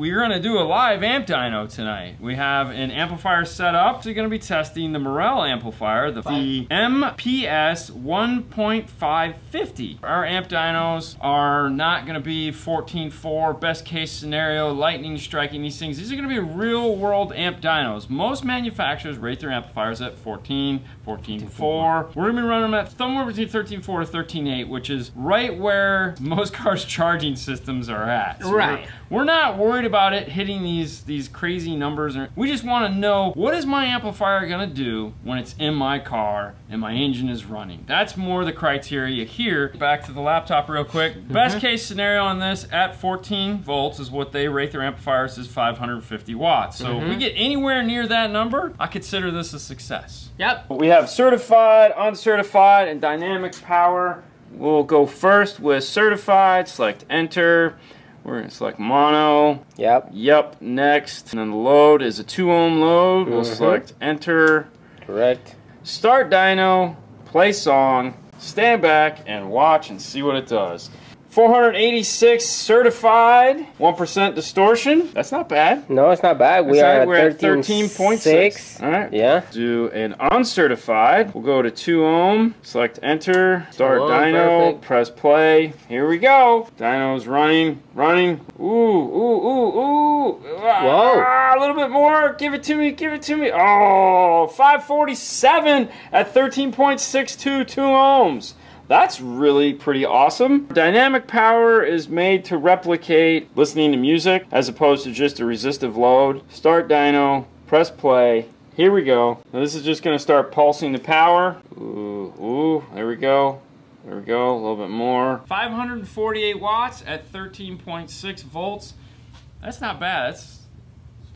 We're gonna do a live amp dyno tonight. We have an amplifier set up. So you're gonna be testing the Morel amplifier, the, the MPS 1.550. Our amp dynos are not gonna be 14.4, best case scenario, lightning striking these things. These are gonna be real world amp dynos. Most manufacturers rate their amplifiers at 14, 14.4. We're gonna be running them at somewhere between 13.4 to 13.8, which is right where most cars' charging systems are at. So Right. We're, we're not worried about it hitting these these crazy numbers. We just want to know what is my amplifier gonna do when it's in my car and my engine is running. That's more the criteria here. Back to the laptop real quick. Mm-hmm. Best case scenario on this at 14 volts is what they rate their amplifiers as 550 watts. So if we mm-hmm. get anywhere near that number, I consider this a success. Yep. We have certified, uncertified, and dynamic power. We'll go first with certified, select enter. We're gonna select mono. Yep. Yep, next. And then the load is a 2 ohm load. We'll Mhm. select enter. Correct. Start dyno, play song, stand back and watch and see what it does. 486 certified, 1% distortion. That's not bad. No, it's not bad. We That's are right, at we're at 13.6. All right. Yeah. Do an uncertified. We'll go to 2 ohm, select enter, start ohm, dyno, perfect. press play. Here we go. Dyno's running, running. Ooh, ooh, ooh, ooh. Whoa. Ah, a little bit more. Give it to me, give it to me. Oh, 547 at 13.62 2 ohms. That's really pretty awesome. Dynamic power is made to replicate listening to music as opposed to just a resistive load. Start dyno, press play. Here we go. Now this is just going to start pulsing the power. Ooh, ooh, there we go. There we go, a little bit more. 548 watts at 13.6 volts. That's not bad. That's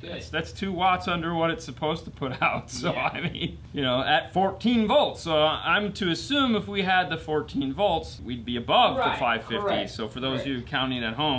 that's, that's two watts under what it's supposed to put out. So I mean, you know, at 14 volts. So I'm to assume if we had the 14 volts, we'd be above Right, the 550. correct, So for those correct. of you counting at home,